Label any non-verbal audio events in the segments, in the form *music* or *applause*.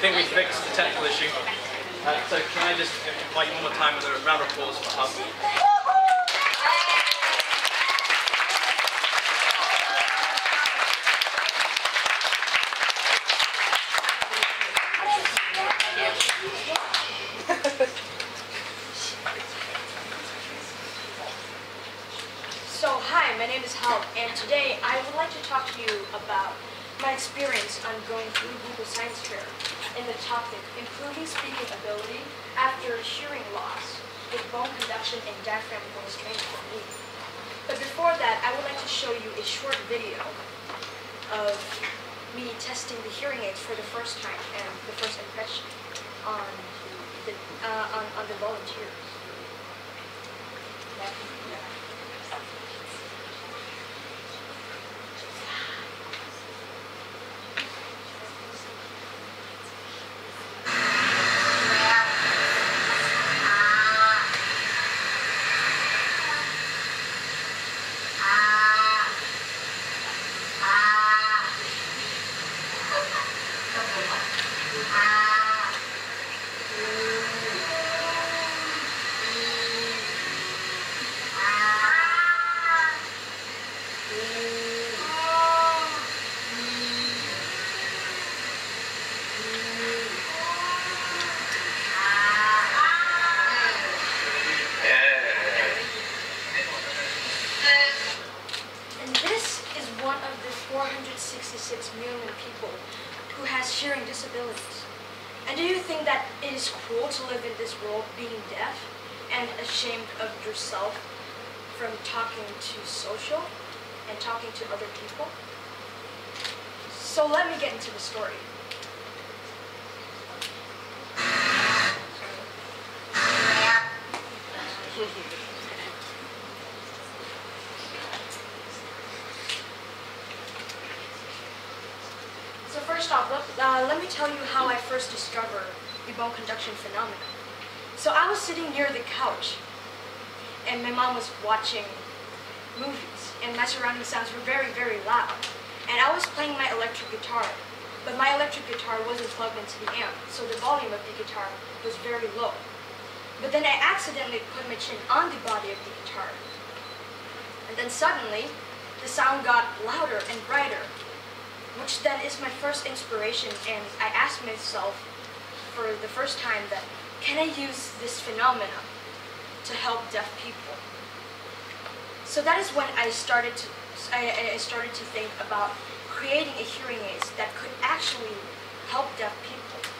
think we fixed the technical issue. Uh, so can I just invite you one more time with a round of applause for Hub? So, hi, my name is Hal, and today I would like to talk to you about my experience on going through Google Science Fair in the topic Improving Speaking Ability After Hearing Loss with Bone Conduction and Diaphragm Voice Training Technique. But before that, I would like to show you a short video of me testing the hearing aids for the first time and the first impression on the, uh, on, on the volunteers. And this is one of the 466 million people who has hearing disabilities. And do you think that it is cruel to live in this world being deaf and ashamed of yourself from talking to social and talking to other people? So let me get into the story. *sighs* first off, let, uh, let me tell you how I first discovered the bone conduction phenomenon. So I was sitting near the couch, and my mom was watching movies, and my surrounding sounds were very, very loud. And I was playing my electric guitar, but my electric guitar wasn't plugged into the amp, so the volume of the guitar was very low. But then I accidentally put my chin on the body of the guitar. And then suddenly, the sound got louder and brighter, which then is my first inspiration and I asked myself for the first time that can I use this phenomena to help deaf people? So that is when I started to I, I started to think about creating a hearing aids that could actually help deaf people.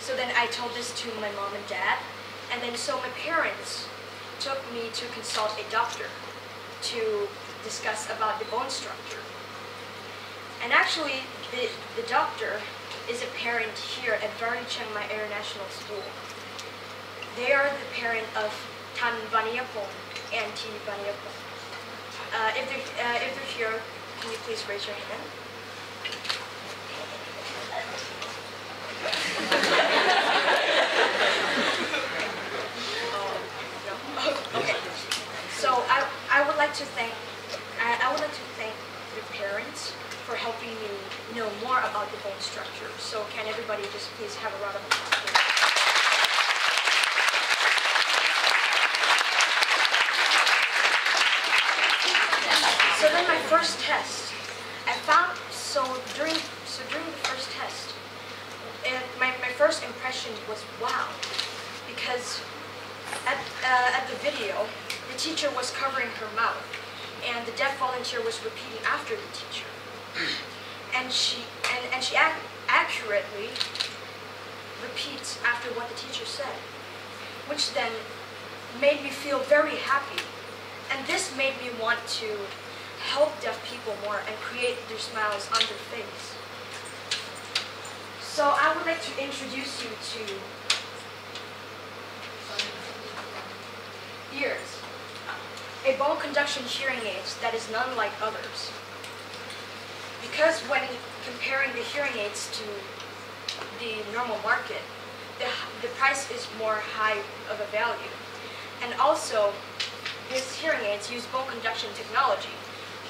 So then I told this to my mom and dad, and then so my parents took me to consult a doctor to discuss about the bone structure. And actually, the, the doctor is a parent here at Varee Chiang Mai International School. They are the parent of Tan Vaniapong and T Vaniapong. Uh, if, they're, uh, if they're here, can you please raise your hand? *laughs* Oh, okay. So I, I would like to thank I, I would like to for helping me know more about the bone structure. So can everybody just please have a round of applause? So then my first test, I found so during so during the first test, uh, my, my first impression was wow, because at, uh, at the video, the teacher was covering her mouth, and the deaf volunteer was repeating after the teacher, and she and, and she ac- accurately repeats after what the teacher said, which then made me feel very happy, and this made me want to help deaf people more and create their smiles on their face. So I would like to introduce you to ears, a bone conduction hearing aid that is none like others. Because when comparing the hearing aids to the normal market, the, the price is more high of a value. And also, these hearing aids use bone conduction technology,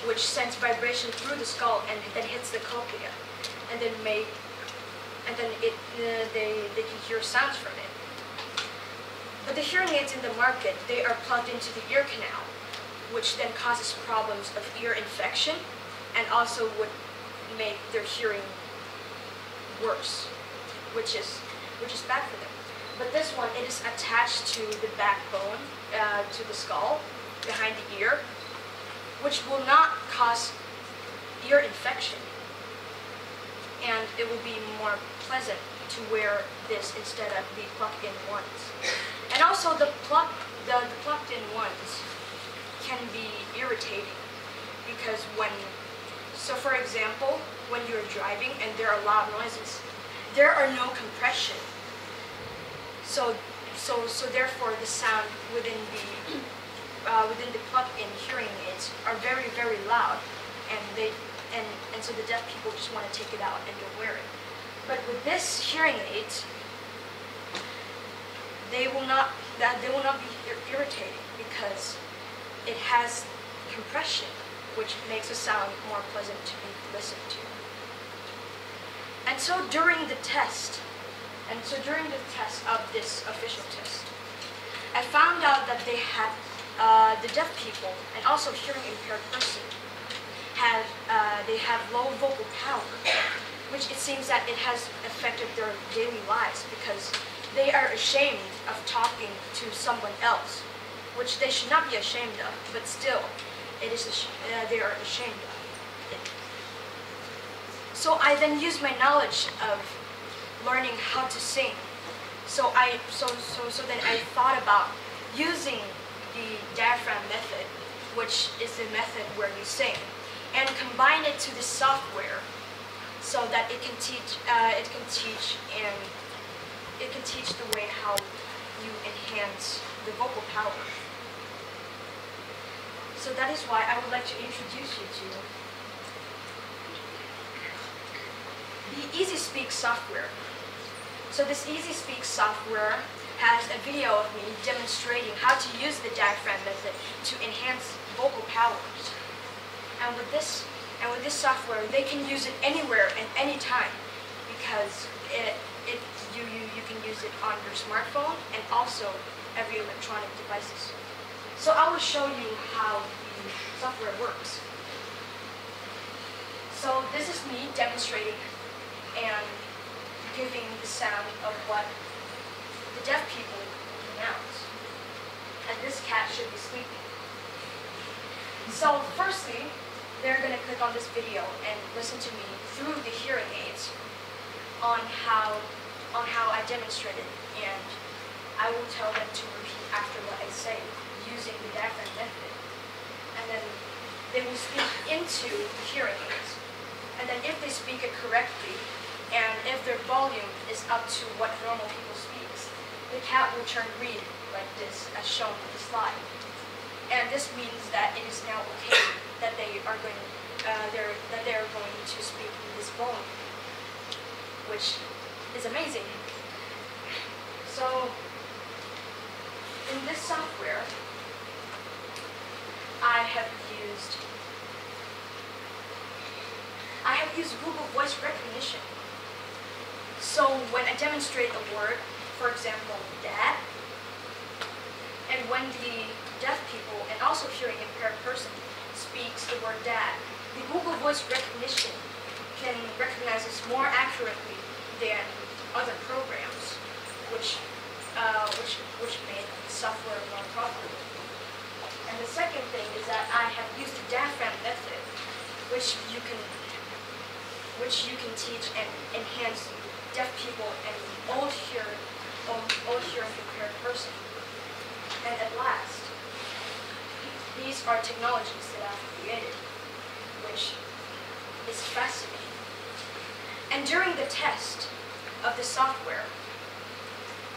which sends vibration through the skull and then hits the cochlea, and then make and then it, uh, they, they can hear sounds from it. But the hearing aids in the market, they are plugged into the ear canal, which then causes problems of ear infection and also would make their hearing worse, which is, which is bad for them. But this one, it is attached to the backbone, uh, to the skull, behind the ear, which will not cause ear infection. And it will be more pleasant to wear this instead of the plugged-in ones. And also the plug, the, the plugged-in ones can be irritating because when, so for example, when you're driving and there are loud noises, there are no compression. So, so, so therefore the sound within the *clears throat* uh, within the plug-in hearing aids are very, very loud, and they and and so the deaf people just want to take it out and don't wear it. But with this hearing aid, they will not that they will not be ir- irritating because it has compression, which makes the sound more pleasant to be listened to. And so during the test, and so during the test of this official test, I found out that they had uh, the deaf people and also hearing impaired person have uh, they have low vocal power, which it seems that it has affected their daily lives because they are ashamed of talking to someone else, which they should not be ashamed of, but still, it is uh, they are ashamed of. it. So I then use my knowledge of learning how to sing. So I so so so then I thought about using the diaphragm method, which is the method where you sing, and combine it to the software, so that it can teach uh, it can teach and it can teach the way how you enhance the vocal power. So that is why I would like to introduce you to the Easy Speak software. So this Easy Speak software has a video of me demonstrating how to use the diaphragm method to enhance vocal powers. And with this and with this software, they can use it anywhere and anytime because it, it you, you, you can use it on your smartphone and also every electronic devices. So I will show you how the software works. So this is me demonstrating and giving the sound of what the deaf people pronounce. And this cat should be sleeping. So firstly, they're going to click on this video and listen to me through the hearing aids on how on how I demonstrated and I will tell them to repeat after what I say using the diaphragm method. And then they will speak into hearing aids. And then if they speak it correctly, and if their volume is up to what normal people speaks, the cat will turn green like this, as shown in the slide. And this means that it is now okay that they are going, uh, they're, that they are going to speak in this volume, which is amazing. So, in this software, I have used I have used Google Voice Recognition. So when I demonstrate a word, for example, dad, and when the deaf people and also hearing impaired person speaks the word dad, the Google Voice Recognition can recognize this more accurately than other programs, which uh, which which made software more profitable. The second thing is that I have used the diaphragm method, which you can which you can teach and enhance deaf people and old hearing old hearing impaired person. And at last, these are technologies that I've created, which is fascinating. And during the test of the software,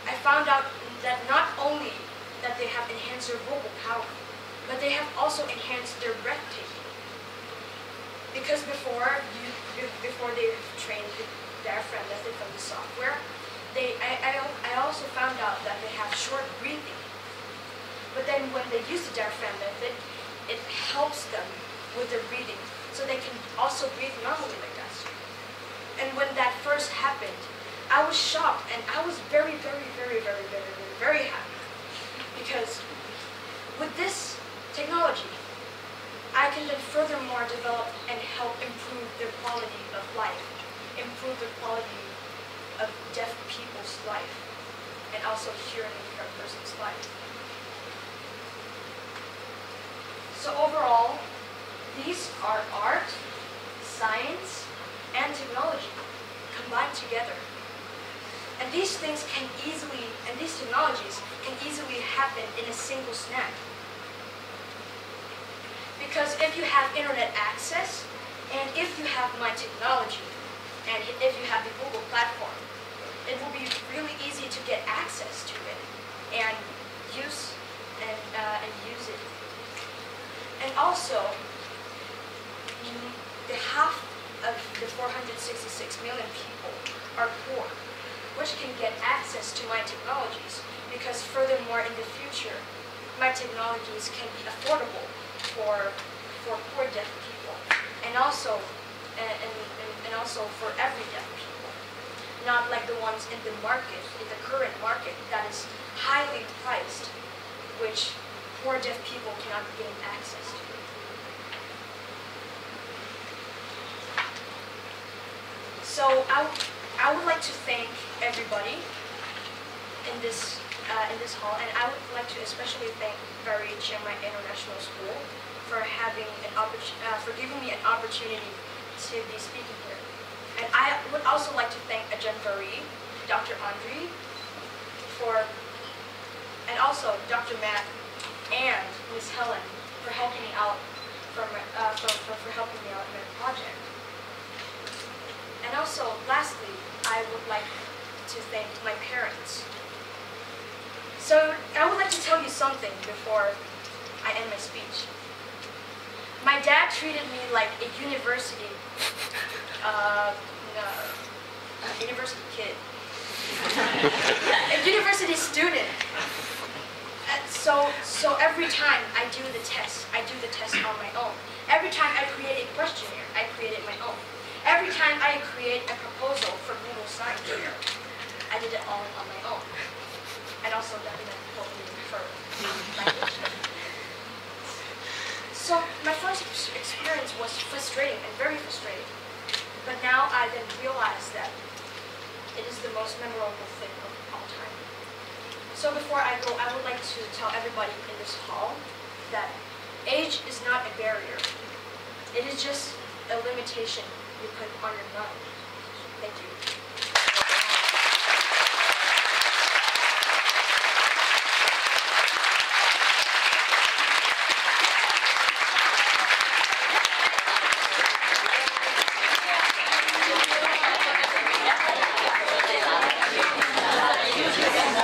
I found out that not only that they have enhanced their vocal power, but they have also enhanced their breath taking. Because before you before they trained diaphragm method from the software, they I, I, I also found out that they have short breathing. But then when they use the diaphragm method, it helps them with their breathing, so they can also breathe normally like us. And when that first happened, I was shocked and I was very, very, very, very, very, very, very happy because with this technology, I can then furthermore develop and help improve the quality of life, improve the quality of deaf people's life, and also hearing impaired person's life. So overall, these are art, science, and technology combined together. And these things can easily, and these technologies can easily happen in a single snap. Because if you have internet access, and if you have my technology, and if you have the Google platform, it will be really easy to get access to it and use and, uh, and use it. And also, mm, the half of the 466 million people are poor, which can get access to my technologies because furthermore in the future, my technologies can be affordable for, for poor deaf people and also, and, and, and also for every deaf people. Not like the ones in the market, in the current market that is highly priced, which poor deaf people cannot gain access to. So I would like to thank everybody in this uh, in this hall, and I would like to especially thank Varee Chiang Mai International School having an uh, for giving me an opportunity to be speaking here. And I would also like to thank Ajahn Barry, Dr. Andre, for and also Dr. Matt and Miss Helen for helping me out from uh, for, for, for helping me out in my project. And also, lastly, I would like to thank my parents. So I would like to tell you something before I end my speech. My dad treated me like a university, uh, a university kid, a university student. So, so every time I do the test, I do the test on my own. Every time I create a questionnaire, I create it my own. Every time I create a proposal for Google Science, I did it all on my own. And also document me for language. So my first experience was frustrating and very frustrating. But now I then realize that it is the most memorable thing of all time. So before I go, I would like to tell everybody in this hall that age is not a barrier. It is just a limitation you put on your mind. Thank you.